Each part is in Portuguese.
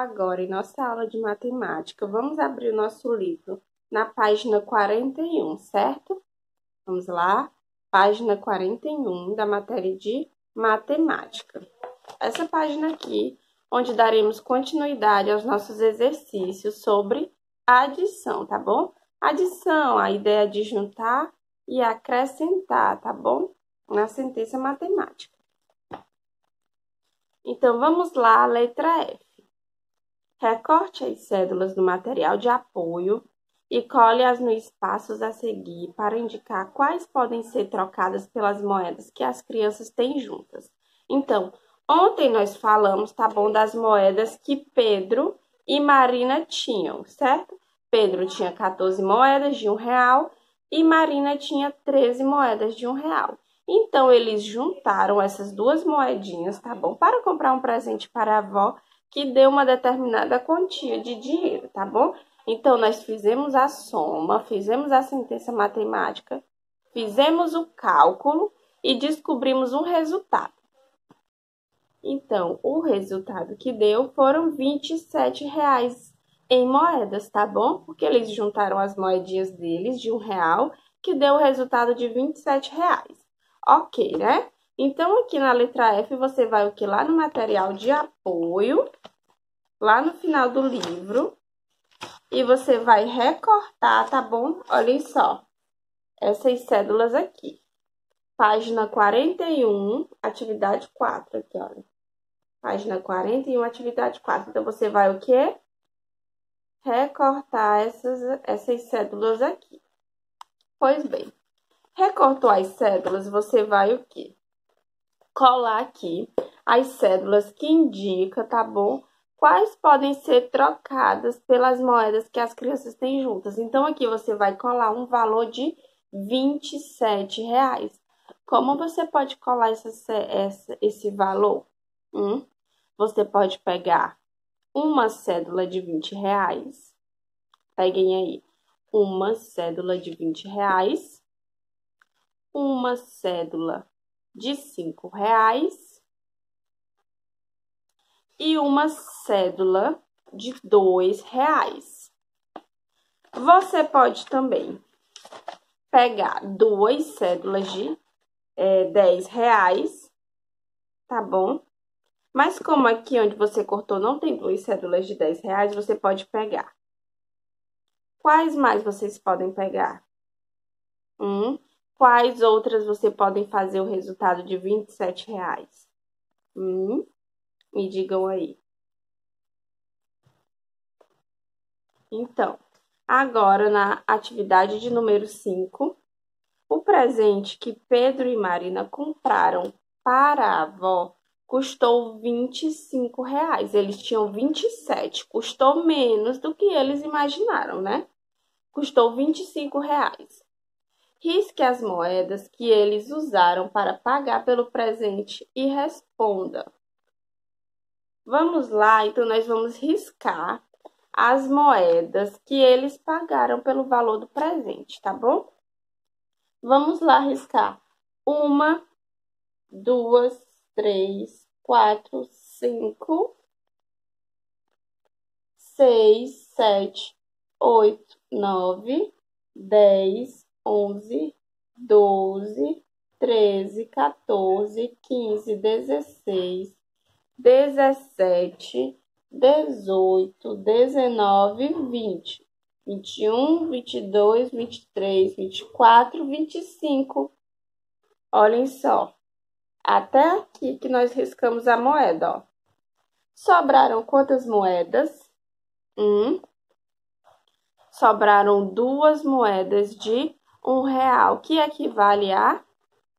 Agora, em nossa aula de matemática, vamos abrir o nosso livro na página 41, certo? Vamos lá, página 41 da matéria de matemática. Essa página aqui, onde daremos continuidade aos nossos exercícios sobre adição, tá bom? Adição, a ideia de juntar e acrescentar, tá bom? Na sentença matemática. Então, vamos lá, letra F. Recorte as cédulas do material de apoio e colhe-as nos espaços a seguir para indicar quais podem ser trocadas pelas moedas que as crianças têm juntas. Então, ontem nós falamos, tá bom, das moedas que Pedro e Marina tinham, certo? Pedro tinha 14 moedas de um real e Marina tinha 13 moedas de um real. Então, eles juntaram essas duas moedinhas, tá bom? Para comprar um presente para a avó que deu uma determinada quantia de dinheiro, tá bom? Então, nós fizemos a soma, fizemos a sentença matemática, fizemos o cálculo e descobrimos um resultado. Então, o resultado que deu foram 27 reais em moedas, tá bom? Porque eles juntaram as moedinhas deles de um real, que deu o resultado de 27 reais. Ok, né? Então, aqui na letra F, você vai o que? Lá no material de apoio, lá no final do livro, e você vai recortar, tá bom? Olhem só, essas cédulas aqui. Página 41, atividade 4, aqui, olha. Página 41, atividade 4. Então, você vai o quê? Recortar essas, essas cédulas aqui. Pois bem, recortou as cédulas, você vai o quê? Colar aqui as cédulas que indica, tá bom? Quais podem ser trocadas pelas moedas que as crianças têm juntas. Então, aqui você vai colar um valor de 27 reais. Como você pode colar essa, essa, esse valor? Hum? Você pode pegar uma cédula de 20 reais. Peguem aí uma cédula de 20 reais. Uma cédula de cinco reais e uma cédula de dois reais. Você pode também pegar duas cédulas de é, 10 reais, tá bom? Mas como aqui onde você cortou não tem duas cédulas de 10 reais, você pode pegar. Quais mais vocês podem pegar? Um, Quais outras você podem fazer o resultado de 27 reais? Hum, me digam aí. Então, agora na atividade de número 5, o presente que Pedro e Marina compraram para a avó custou 25 reais. Eles tinham 27, custou menos do que eles imaginaram, né? Custou 25 reais. Risque as moedas que eles usaram para pagar pelo presente e responda. Vamos lá, então nós vamos riscar as moedas que eles pagaram pelo valor do presente, tá bom? Vamos lá riscar. Uma, duas, três, quatro, cinco, seis, sete, oito, nove, dez, onze, doze, treze, 14, 15, 16, 17, 18, 19, 20, 21, 22, 23, 24, 25. Olhem só. Até aqui que nós riscamos a moeda, ó. Sobraram quantas moedas? Um. Sobraram duas moedas de um real, que equivale a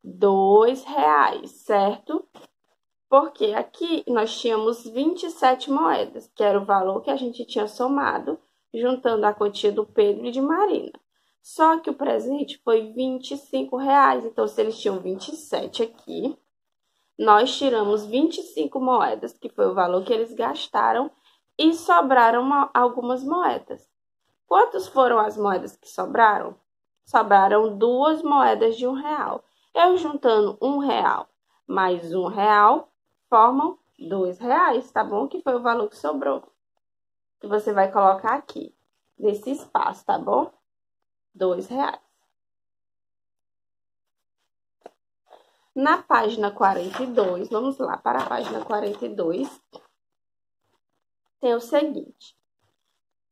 dois reais, certo? Porque aqui nós tínhamos 27 moedas, que era o valor que a gente tinha somado, juntando a quantia do Pedro e de Marina. Só que o presente foi 25 reais, então se eles tinham 27 aqui, nós tiramos 25 moedas, que foi o valor que eles gastaram, e sobraram uma, algumas moedas. Quantas foram as moedas que sobraram? Sobraram duas moedas de um real. Eu juntando um real mais um real, formam dois reais, tá bom? Que foi o valor que sobrou. que você vai colocar aqui, nesse espaço, tá bom? Dois reais. Na página 42, vamos lá para a página 42, tem o seguinte.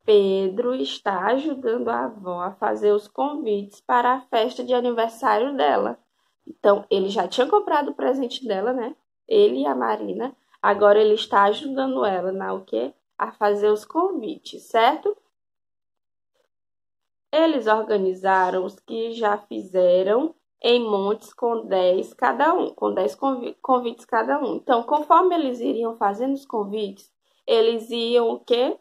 Pedro está ajudando a avó a fazer os convites para a festa de aniversário dela. Então, ele já tinha comprado o presente dela, né? Ele e a Marina. Agora ele está ajudando ela na o quê? A fazer os convites, certo? Eles organizaram os que já fizeram em montes com 10 cada um, com 10 convites cada um. Então, conforme eles iriam fazendo os convites, eles iam o quê?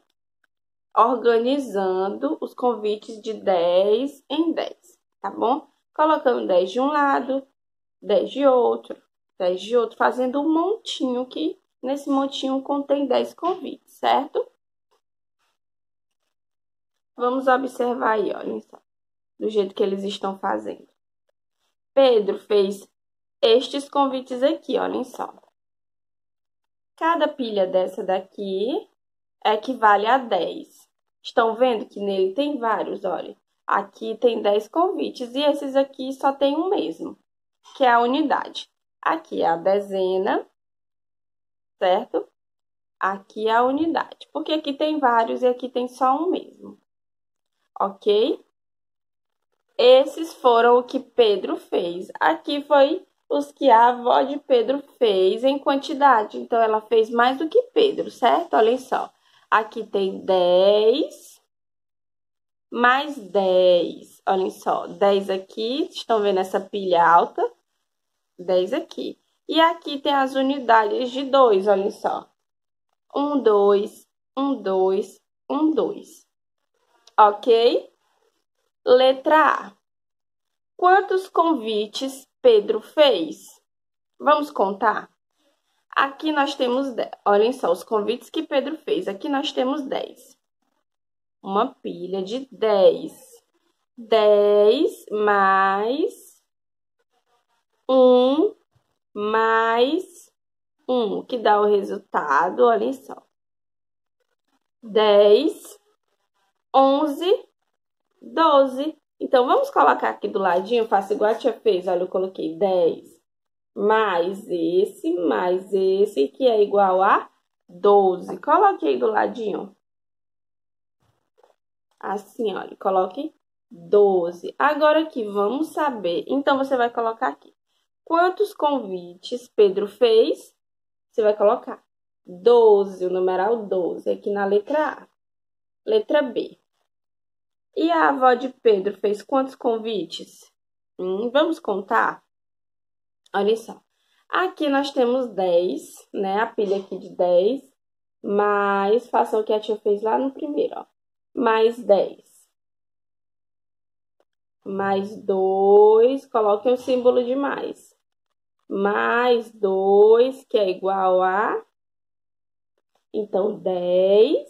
Organizando os convites de 10 em 10, tá bom? Colocando 10 de um lado, 10 de outro, 10 de outro, fazendo um montinho que nesse montinho contém 10 convites, certo? Vamos observar aí, olha só, do jeito que eles estão fazendo. Pedro fez estes convites aqui, olhem só. Cada pilha dessa daqui equivale a 10. Estão vendo que nele tem vários, olha. Aqui tem 10 convites e esses aqui só tem um mesmo, que é a unidade. Aqui é a dezena, certo? Aqui é a unidade, porque aqui tem vários e aqui tem só um mesmo. Ok? Esses foram o que Pedro fez. Aqui foi os que a avó de Pedro fez em quantidade. Então, ela fez mais do que Pedro, certo? Olhem só. Aqui tem 10 mais 10. Olhem só, 10 aqui. Estão vendo essa pilha alta? 10 aqui. E aqui tem as unidades de 2, olhem só. 1, 2, 1, 2, 1, 2. Ok? Letra A. Quantos convites Pedro fez? Vamos contar? Aqui nós temos 10. Olhem só os convites que Pedro fez. Aqui nós temos 10. Uma pilha de 10. 10 mais 1 mais 1, que dá o resultado, olhem só. 10, 11 12. Então, vamos colocar aqui do ladinho, faço igual a tia fez. Olha, eu coloquei 10 mais esse, mais esse, que é igual a 12. Coloquei do ladinho. Assim, olha, coloque 12. Agora aqui, vamos saber. Então, você vai colocar aqui. Quantos convites Pedro fez? Você vai colocar 12, o numeral 12, aqui na letra A. Letra B. E a avó de Pedro fez quantos convites? Hum, vamos contar? Olha só. Aqui nós temos 10, né? A pilha aqui de 10. Mais, façam o que a tia fez lá no primeiro, ó. Mais 10. Mais 2, coloquem o símbolo de mais. Mais 2, que é igual a... Então, 10,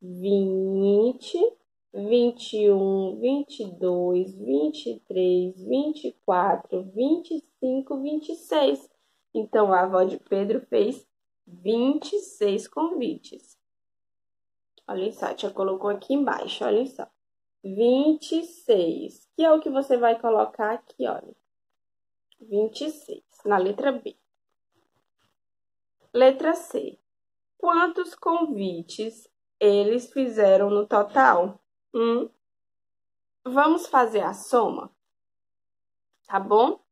20 21, 22, 23, 24, 25, 26. Então, a avó de Pedro fez 26 convites. Olha só, tia colocou aqui embaixo, olha só. 26, que é o que você vai colocar aqui, olha. 26, na letra B. Letra C. Quantos convites eles fizeram no total? Hum. Vamos fazer a soma? Tá bom?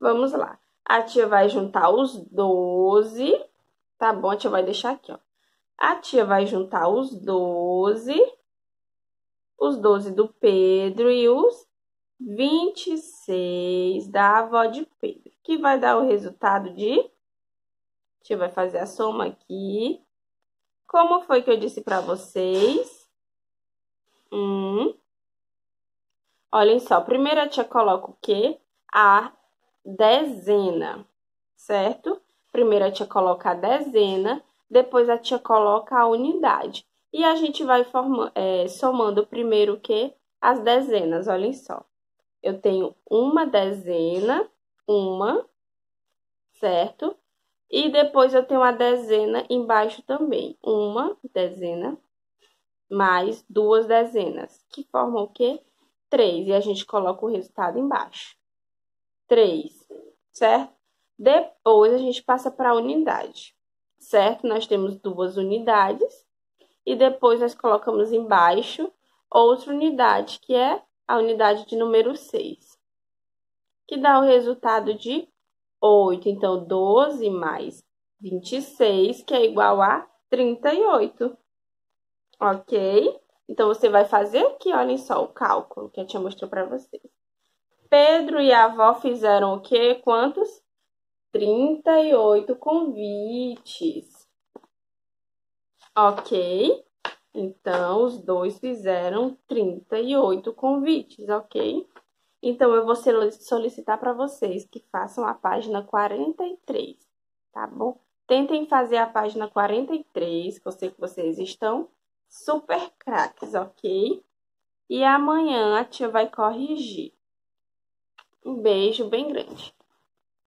Vamos lá. A tia vai juntar os 12, tá bom? A tia vai deixar aqui, ó. A tia vai juntar os 12, os 12 do Pedro e os 26 da avó de Pedro, que vai dar o resultado de... A tia vai fazer a soma aqui. Como foi que eu disse para vocês? Um. Olhem só, primeiro a tia coloca o quê? A dezena, certo? Primeiro a tia coloca a dezena, depois a tia coloca a unidade. E a gente vai forma, é, somando primeiro o quê? As dezenas, olhem só. Eu tenho uma dezena, uma, certo? E depois eu tenho a dezena embaixo também. Uma dezena, mais duas dezenas, que formam o quê? 3. E a gente coloca o resultado embaixo. 3, certo? Depois a gente passa para a unidade, certo? Nós temos duas unidades e depois nós colocamos embaixo outra unidade, que é a unidade de número 6, que dá o resultado de 8. Então, 12 mais 26, que é igual a 38. Ok? Então, você vai fazer aqui, olhem só, o cálculo que eu tinha mostrado para vocês. Pedro e a avó fizeram o quê? Quantos? 38 convites. Ok? Então, os dois fizeram 38 convites, ok? Então, eu vou solicitar para vocês que façam a página 43, tá bom? Tentem fazer a página 43, que eu sei que vocês estão super craques, ok? E amanhã a tia vai corrigir. Um beijo bem grande.